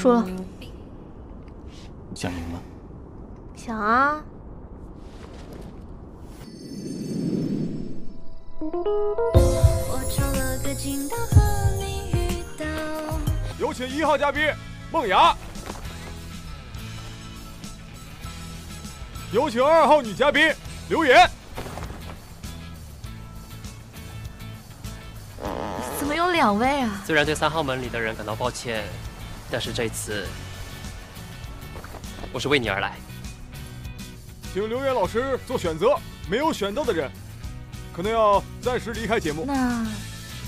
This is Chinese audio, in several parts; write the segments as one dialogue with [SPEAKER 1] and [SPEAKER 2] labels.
[SPEAKER 1] 输了。
[SPEAKER 2] 想赢吗？
[SPEAKER 1] 想啊。
[SPEAKER 3] 有请一号嘉宾梦雅。有请二号女嘉宾刘岩。
[SPEAKER 1] 怎么有两位啊？
[SPEAKER 4] 虽然对三号门里的人感到抱歉，但是这次我是为你而来。
[SPEAKER 3] 请刘岩老师做选择，没有选到的人，可能要暂时离开节目。
[SPEAKER 1] 那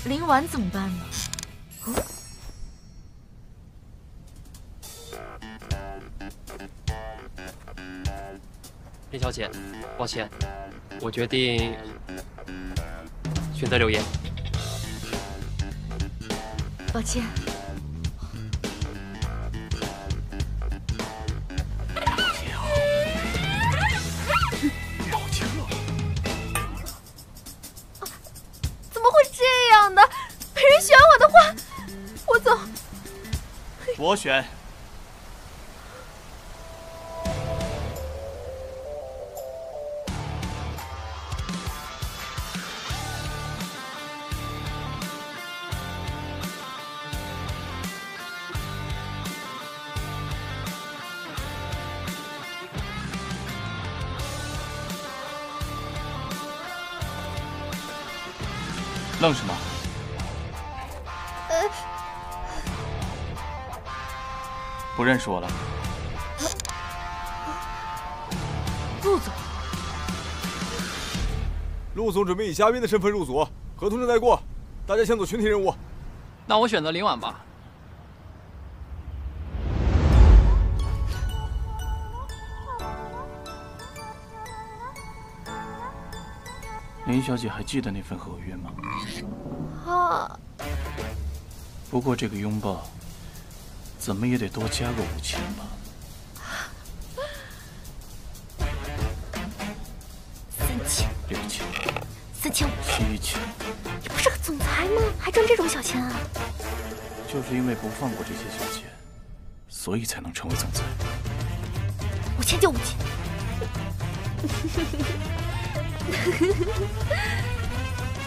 [SPEAKER 1] 林婉怎么办呢？
[SPEAKER 4] 林小姐，抱歉，我决定选择留言。
[SPEAKER 1] 抱歉。走。
[SPEAKER 2] 我选。愣什么？不认识我了？
[SPEAKER 1] 陆总，
[SPEAKER 3] 陆总准备以嘉宾的身份入组，合同正在过，大家先做群体任务。
[SPEAKER 5] 那我选择林婉吧。
[SPEAKER 2] 林小姐还记得那份合约吗？
[SPEAKER 1] 啊。
[SPEAKER 2] 不过这个拥抱，怎么也得多加个五千吧。
[SPEAKER 1] 三千。
[SPEAKER 2] 六千。
[SPEAKER 1] 四千五。
[SPEAKER 2] 七千。
[SPEAKER 1] 你不是个总裁吗？还赚这种小钱啊？
[SPEAKER 2] 就是因为不放过这些小钱，所以才能成为总裁。
[SPEAKER 1] 五千就五千。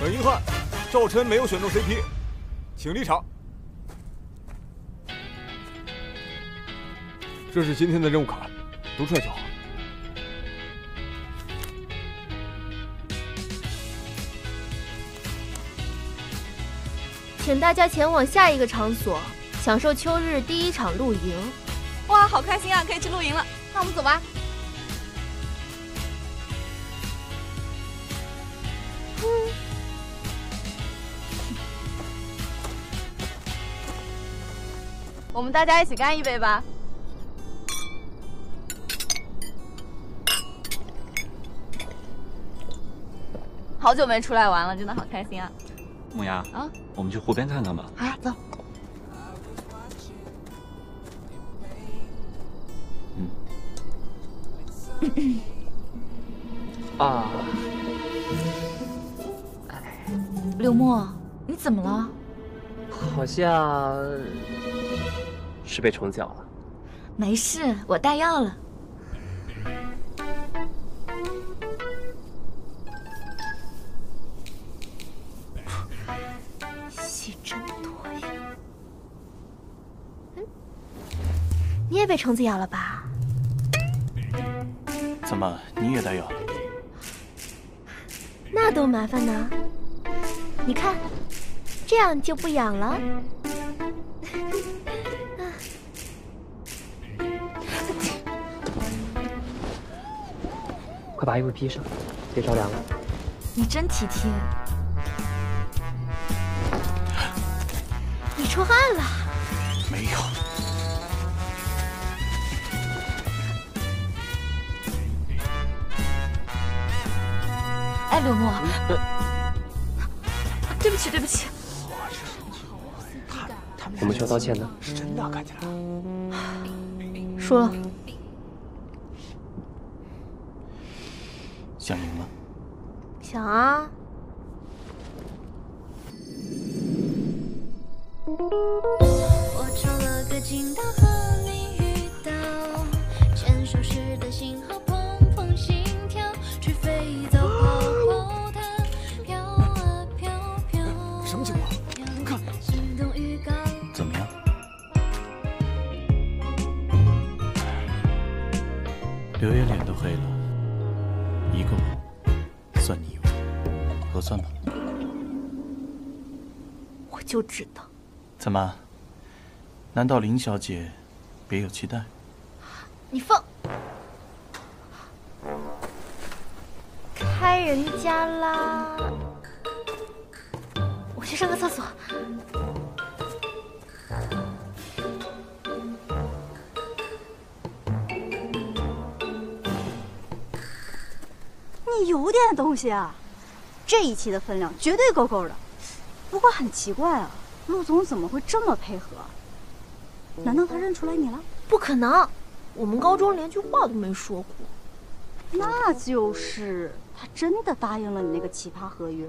[SPEAKER 3] 很遗憾，赵琛没有选中 CP，请离场。这是今天的任务卡，读出来就好。
[SPEAKER 1] 请大家前往下一个场所，享受秋日第一场露营。
[SPEAKER 6] 哇，好开心啊，可以去露营了。那我们走吧。我们大家一起干一杯吧！好久没出来玩了，真的好开心啊！
[SPEAKER 2] 木牙
[SPEAKER 6] 啊，
[SPEAKER 2] 我们去湖边看看吧。
[SPEAKER 6] 啊，走。
[SPEAKER 4] 嗯。啊。
[SPEAKER 1] 刘墨，你怎么了？
[SPEAKER 4] 好像是被虫咬了，
[SPEAKER 1] 没事，我带药了。戏真多呀！嗯，你也被虫子咬了吧？
[SPEAKER 2] 怎么，你也带药？
[SPEAKER 1] 那多麻烦呢！你看。这样就不痒了。
[SPEAKER 4] 快把衣服披上，别着凉了。
[SPEAKER 1] 你真体贴。出汗了？
[SPEAKER 2] 没有。
[SPEAKER 1] 哎，刘墨，对不起，对不起。
[SPEAKER 4] 我们需要道歉的。
[SPEAKER 3] 是真的，看起来。
[SPEAKER 1] 输了。
[SPEAKER 2] 想赢吗？
[SPEAKER 1] 想啊。收
[SPEAKER 4] 拾的信号砰砰心跳飞飘啊飘飘什么情况？看。心预告
[SPEAKER 2] 怎么样刘烨脸都黑了一个吻算你一个合算吧
[SPEAKER 1] 我就知道。
[SPEAKER 2] 怎么？难道林小姐别有期待？
[SPEAKER 1] 你放开人家啦！我去上个厕所。
[SPEAKER 7] 你有点东西啊，这一期的分量绝对够够的。不过很奇怪啊，陆总怎么会这么配合？难道他认出来你了？
[SPEAKER 1] 不可能，我们高中连句话都没说过。
[SPEAKER 7] 那就是他真的答应了你那个奇葩合约。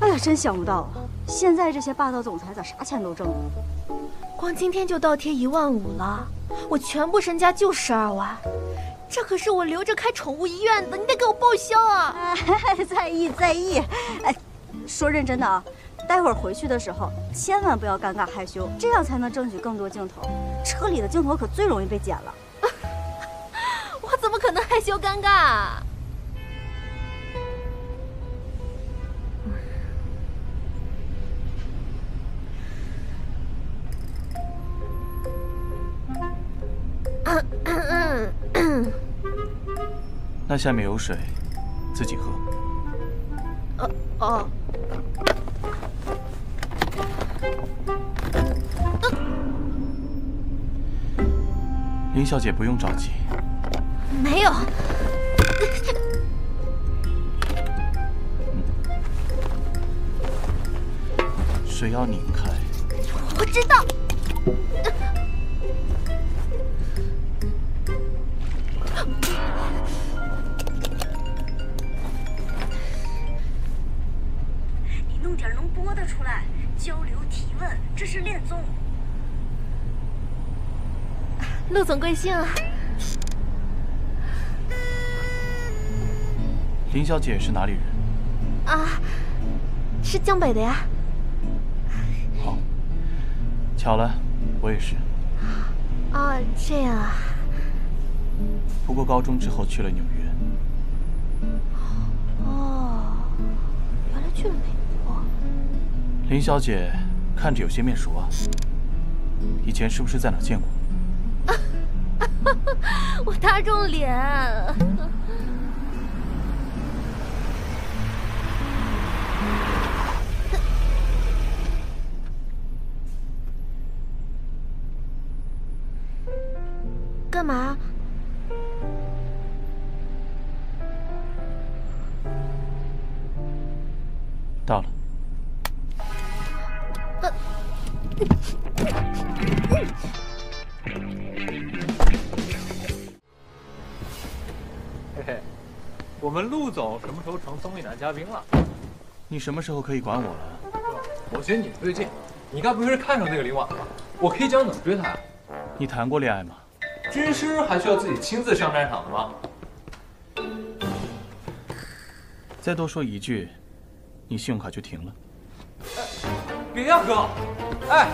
[SPEAKER 7] 哎呀，真想不到啊！现在这些霸道总裁咋啥钱都挣呢？
[SPEAKER 1] 光今天就倒贴一万五了，我全部身家就十二万，这可是我留着开宠物医院的，你得给我报销啊！
[SPEAKER 7] 哎，在意在意。哎，说认真的啊，待会儿回去的时候千万不要尴尬害羞，这样才能争取更多镜头。车里的镜头可最容易被剪了。
[SPEAKER 1] 可能害羞尴尬啊？
[SPEAKER 2] 那下面有水，自己喝。
[SPEAKER 1] 哦哦，
[SPEAKER 2] 林小姐不用着急，
[SPEAKER 1] 没有，
[SPEAKER 2] 水要拧开。
[SPEAKER 1] 我知道。
[SPEAKER 7] 你弄点能播的出来，交流提问，这是恋综。
[SPEAKER 1] 陆总贵姓啊？
[SPEAKER 2] 林小姐是哪里人？
[SPEAKER 1] 啊，是江北的呀。
[SPEAKER 2] 好，巧了，我也是。
[SPEAKER 1] 啊，这样啊。
[SPEAKER 2] 不过高中之后去了纽约。
[SPEAKER 1] 哦，原来去了美国。
[SPEAKER 2] 林小姐看着有些面熟啊，以前是不是在哪见过？
[SPEAKER 1] 我打肿脸。干嘛？
[SPEAKER 2] 到了。
[SPEAKER 8] 嘿嘿，我们陆总什么时候成综艺男嘉宾了？
[SPEAKER 2] 你什么时候可以管我了？
[SPEAKER 8] 我觉得你不对劲，你该不会是看上那个林婉了吧？我可以教你怎么追她呀。
[SPEAKER 2] 你谈过恋爱吗？
[SPEAKER 8] 军师还需要自己亲自上战场的吗？
[SPEAKER 2] 再多说一句，你信用卡就停了。
[SPEAKER 8] 别呀，哥！哎，